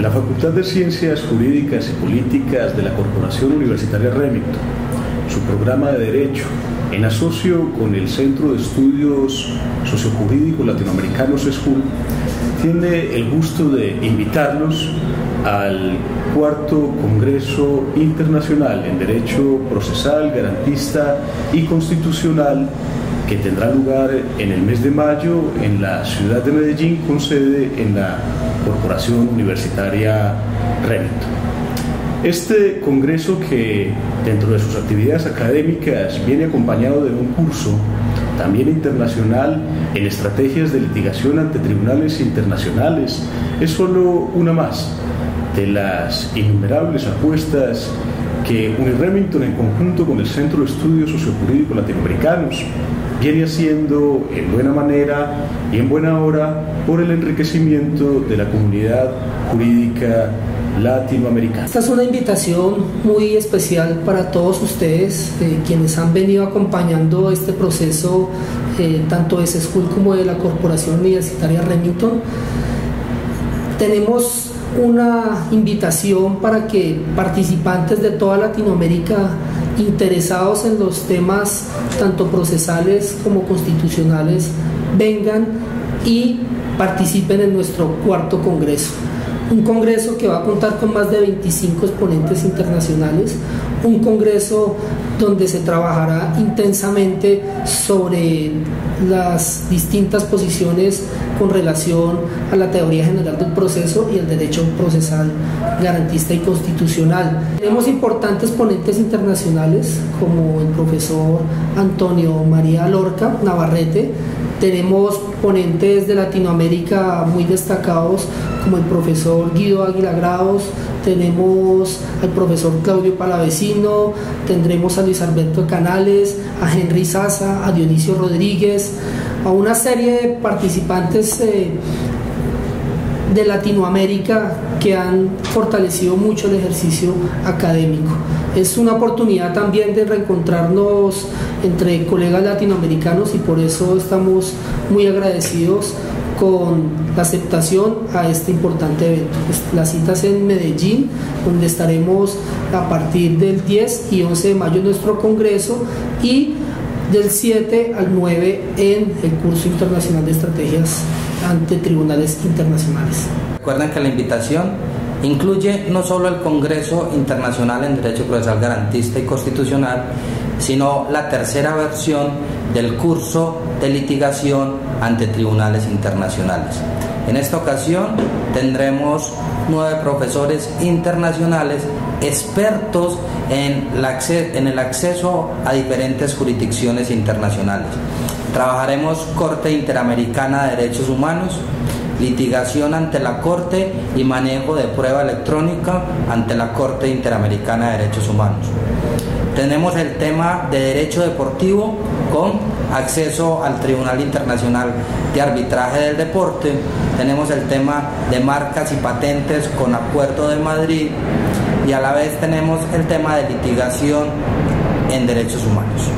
La Facultad de Ciencias Jurídicas y Políticas de la Corporación Universitaria Remington, su programa de Derecho, en asocio con el Centro de Estudios Sociojurídicos Latinoamericanos SCHOOL, tiene el gusto de invitarlos al cuarto Congreso Internacional en Derecho Procesal, Garantista y Constitucional que tendrá lugar en el mes de mayo en la ciudad de Medellín con sede en la Corporación Universitaria Remington. Este congreso que dentro de sus actividades académicas viene acompañado de un curso también internacional en estrategias de litigación ante tribunales internacionales es solo una más de las innumerables apuestas que Uniremington en conjunto con el Centro de Estudios Sociojurídicos Latinoamericanos viene haciendo en buena manera y en buena hora por el enriquecimiento de la comunidad jurídica latinoamericana. Esta es una invitación muy especial para todos ustedes, eh, quienes han venido acompañando este proceso, eh, tanto de SESCUL como de la Corporación Universitaria Remington. Tenemos una invitación para que participantes de toda Latinoamérica interesados en los temas tanto procesales como constitucionales vengan y participen en nuestro cuarto congreso. Un congreso que va a contar con más de 25 exponentes internacionales, un congreso donde se trabajará intensamente sobre las distintas posiciones con relación a la teoría general del proceso y el derecho procesal garantista y constitucional. Tenemos importantes ponentes internacionales como el profesor Antonio María Lorca Navarrete, tenemos ponentes de Latinoamérica muy destacados como el profesor Guido Águila Grados, tenemos al profesor Claudio Palavecino, tendremos a Luis Alberto Canales, a Henry Sasa, a Dionisio Rodríguez, a una serie de participantes eh, de Latinoamérica que han fortalecido mucho el ejercicio académico. Es una oportunidad también de reencontrarnos entre colegas latinoamericanos y por eso estamos muy agradecidos con la aceptación a este importante evento. Pues, las citas en Medellín, donde estaremos a partir del 10 y 11 de mayo en nuestro congreso y del 7 al 9 en el curso internacional de estrategias ante tribunales internacionales. Recuerden que la invitación incluye no solo el Congreso Internacional en Derecho Procesal Garantista y Constitucional, sino la tercera versión del curso de litigación ante tribunales internacionales. En esta ocasión tendremos nueve profesores internacionales expertos en, el acceso a diferentes jurisdicciones internacionales. Trabajaremos Corte Interamericana de Derechos Humanos, litigación ante la Corte y manejo de prueba electrónica ante la Corte Interamericana de Derechos Humanos. Tenemos el tema de derecho deportivo con acceso al Tribunal Internacional de Arbitraje del Deporte. Tenemos el tema de marcas y patentes con Acuerdo de Madrid y a la vez tenemos el tema de litigación en derechos humanos.